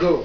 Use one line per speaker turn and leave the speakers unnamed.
Go.